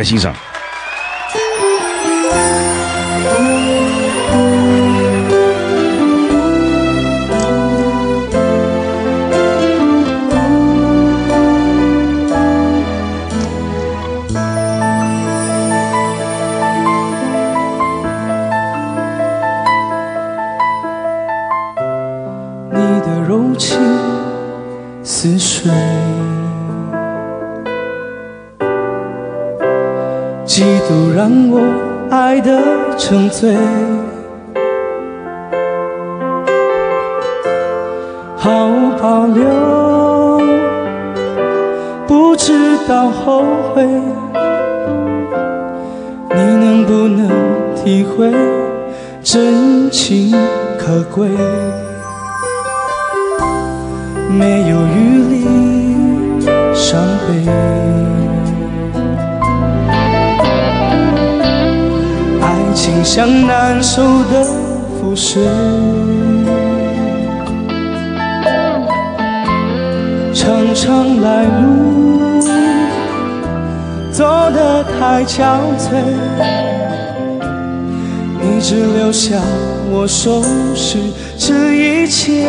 来欣赏。你的柔情似水，几度让我爱得沉醉，毫无保留，不知道后悔，你能不能体会真情可贵？没有余力伤悲。情像难收的覆水，长长来路走得太憔悴，你只留下我收拾这一切。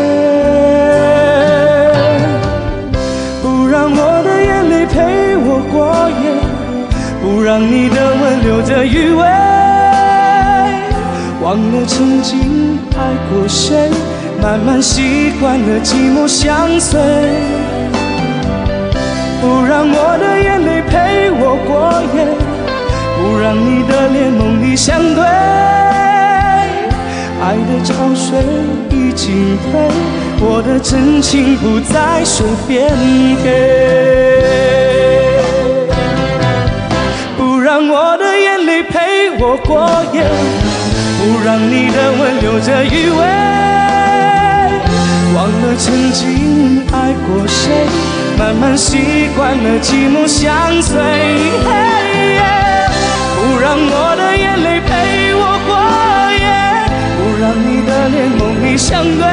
不让我的眼泪陪我过夜，不让你的吻留着余味。忘了曾经爱过谁，慢慢习惯了寂寞相随。不让我的眼泪陪我过夜，不让你的脸梦里相对。爱的潮水已经退，我的真情不再随便给。不让我的眼泪陪我过夜，不让你的吻留着余味。忘了曾经爱过谁，慢慢习惯了寂寞相随。不让我的眼泪陪我过夜，不让你的脸梦里相对。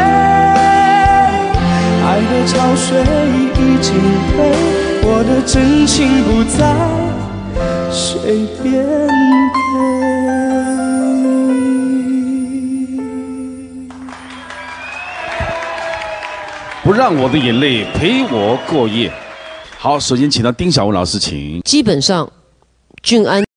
爱的潮水已经退，我的真情不再随便给。不让我的眼泪陪我过夜。好，首先请到丁小文老师，请。基本上，俊安。